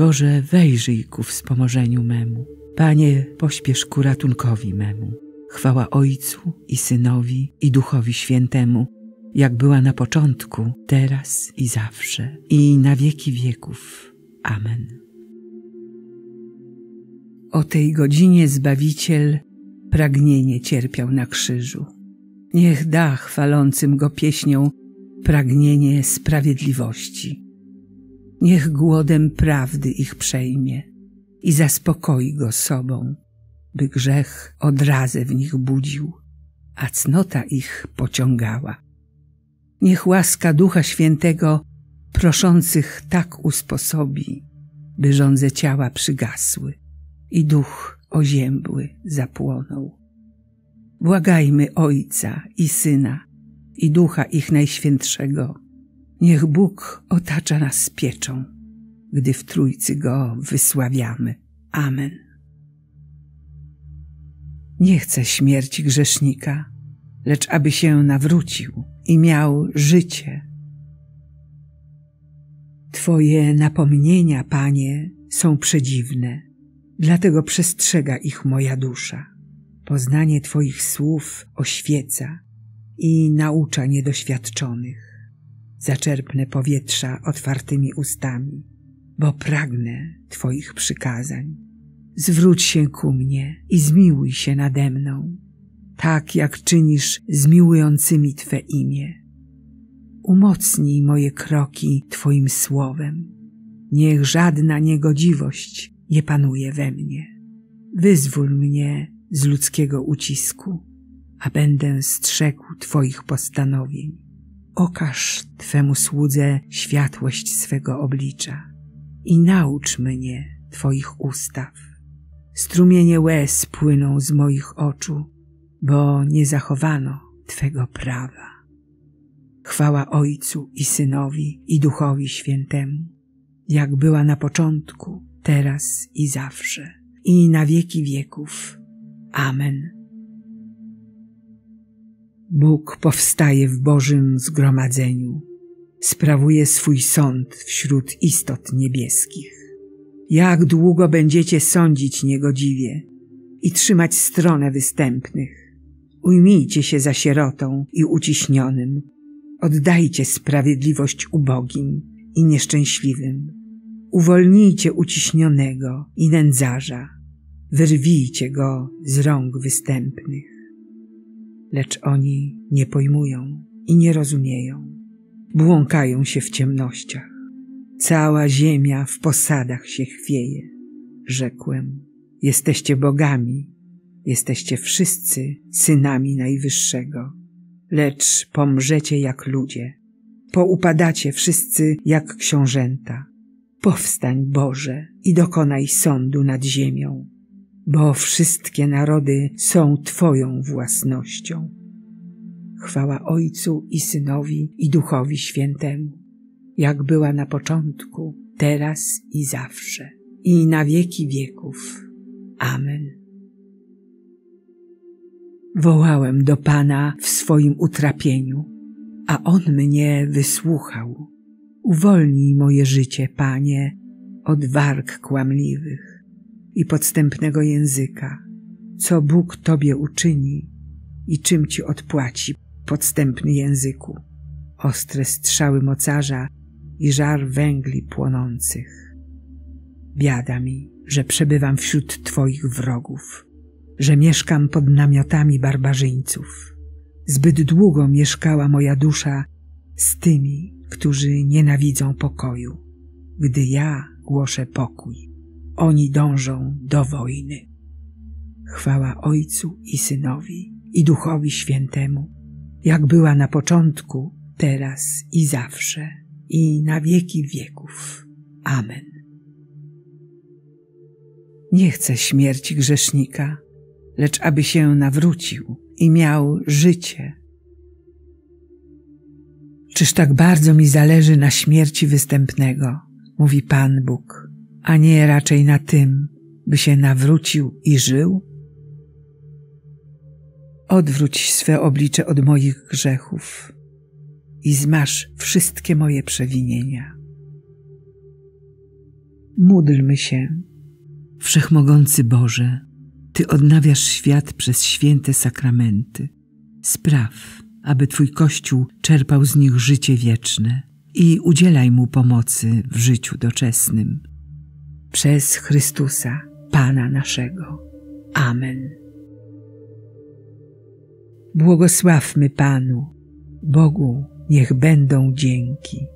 Boże, wejrzyj ku wspomożeniu memu. Panie, pośpiesz ku ratunkowi memu. Chwała Ojcu i Synowi i Duchowi Świętemu, jak była na początku, teraz i zawsze, i na wieki wieków. Amen. O tej godzinie Zbawiciel pragnienie cierpiał na krzyżu. Niech da chwalącym go pieśnią pragnienie sprawiedliwości. Niech głodem prawdy ich przejmie i zaspokoi go sobą, by grzech odrazę w nich budził, a cnota ich pociągała. Niech łaska Ducha Świętego proszących tak usposobi, by żądze ciała przygasły i duch oziębły zapłonął. Błagajmy Ojca i Syna i Ducha ich Najświętszego. Niech Bóg otacza nas pieczą, gdy w Trójcy Go wysławiamy. Amen. Nie chcę śmierci grzesznika, lecz aby się nawrócił i miał życie. Twoje napomnienia, Panie, są przedziwne, dlatego przestrzega ich moja dusza. Poznanie Twoich słów oświeca i naucza niedoświadczonych. Zaczerpnę powietrza otwartymi ustami, bo pragnę Twoich przykazań. Zwróć się ku mnie i zmiłuj się nade mną, tak jak czynisz z miłującymi Twe imię. Umocnij moje kroki Twoim słowem. Niech żadna niegodziwość nie panuje we mnie. Wyzwól mnie z ludzkiego ucisku, a będę strzegł Twoich postanowień. Okaż Twemu słudze światłość swego oblicza i naucz mnie Twoich ustaw. Strumienie łez płyną z moich oczu, bo nie zachowano Twego prawa. Chwała Ojcu i Synowi i Duchowi Świętemu, jak była na początku, teraz i zawsze, i na wieki wieków. Amen. Bóg powstaje w Bożym zgromadzeniu, sprawuje swój sąd wśród istot niebieskich. Jak długo będziecie sądzić niegodziwie i trzymać stronę występnych? Ujmijcie się za sierotą i uciśnionym, oddajcie sprawiedliwość ubogim i nieszczęśliwym. Uwolnijcie uciśnionego i nędzarza, wyrwijcie go z rąk występnych. Lecz oni nie pojmują i nie rozumieją, błąkają się w ciemnościach. Cała ziemia w posadach się chwieje. Rzekłem, jesteście bogami, jesteście wszyscy synami Najwyższego, lecz pomrzecie jak ludzie, poupadacie wszyscy jak książęta. Powstań Boże i dokonaj sądu nad ziemią, bo wszystkie narody są Twoją własnością. Chwała Ojcu i Synowi i Duchowi Świętemu, jak była na początku, teraz i zawsze, i na wieki wieków. Amen. Wołałem do Pana w swoim utrapieniu, a On mnie wysłuchał. Uwolnij moje życie, Panie, od warg kłamliwych i podstępnego języka, co Bóg Tobie uczyni i czym Ci odpłaci podstępny języku, ostre strzały mocarza i żar węgli płonących. Biada mi, że przebywam wśród Twoich wrogów, że mieszkam pod namiotami barbarzyńców. Zbyt długo mieszkała moja dusza z tymi, którzy nienawidzą pokoju. Gdy ja głoszę pokój, oni dążą do wojny. Chwała Ojcu i Synowi i Duchowi Świętemu, jak była na początku, teraz i zawsze, i na wieki wieków. Amen. Nie chcę śmierci grzesznika, lecz aby się nawrócił i miał życie. Czyż tak bardzo mi zależy na śmierci występnego, mówi Pan Bóg, a nie raczej na tym, by się nawrócił i żył? Odwróć swe oblicze od moich grzechów i zmasz wszystkie moje przewinienia. Módlmy się. Wszechmogący Boże, Ty odnawiasz świat przez święte sakramenty. Spraw, aby Twój Kościół czerpał z nich życie wieczne i udzielaj mu pomocy w życiu doczesnym. Przez Chrystusa, Pana naszego. Amen. Błogosławmy Panu, Bogu niech będą dzięki.